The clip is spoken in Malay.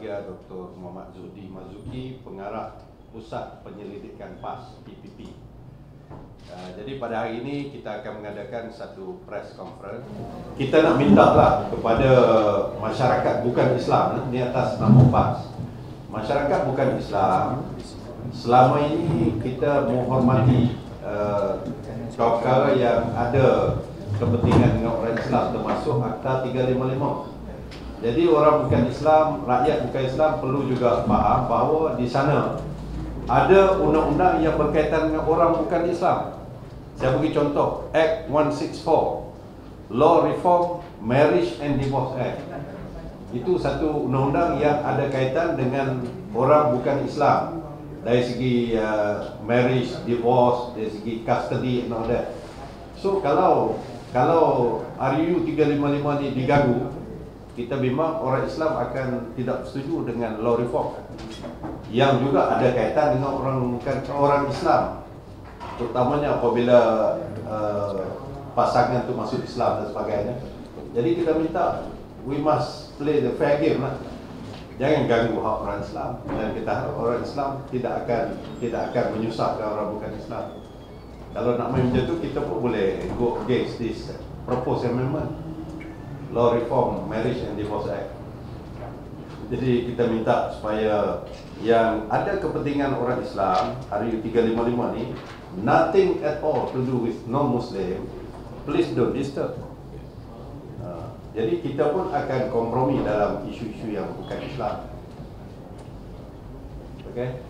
Saya Dr. Muhammad Zudi Mazuki, pengarah Pusat Penyelidikan PAS PPP. Uh, jadi pada hari ini kita akan mengadakan satu press conference. Kita nak minta lah kepada masyarakat bukan Islam ni atas nama PAS. Masyarakat bukan Islam selama ini kita menghormati uh, perkara yang ada kepentingan dengan orang Islam termasuk Akta 355. Jadi orang bukan Islam, rakyat bukan Islam perlu juga faham bahawa di sana ada undang-undang yang berkaitan dengan orang bukan Islam. Saya bagi contoh Act 164 Law Reform Marriage and Divorce Act. Itu satu undang-undang yang ada kaitan dengan orang bukan Islam dari segi uh, marriage, divorce, dari segi custody and all that. So kalau kalau RU 355 ni diganggu, kita memang orang Islam akan tidak setuju dengan law reform yang juga ada kaitan dengan orang bukan orang Islam terutamanya apabila uh, pasangan tu masuk Islam dan sebagainya. Jadi kita minta we must play the fair game lah. Jangan ganggu hak orang Islam dan kita harap orang Islam tidak akan tidak akan menyusahkan orang bukan Islam. Kalau nak main macam tu kita pun boleh go against this proposed amendment law reform marriage and divorce act. Jadi kita minta supaya yang ada kepentingan orang Islam hari 355 ni nothing at all to do with non-Muslim please don't disturb. Uh, jadi kita pun akan kompromi dalam isu-isu yang bukan Islam. Okay?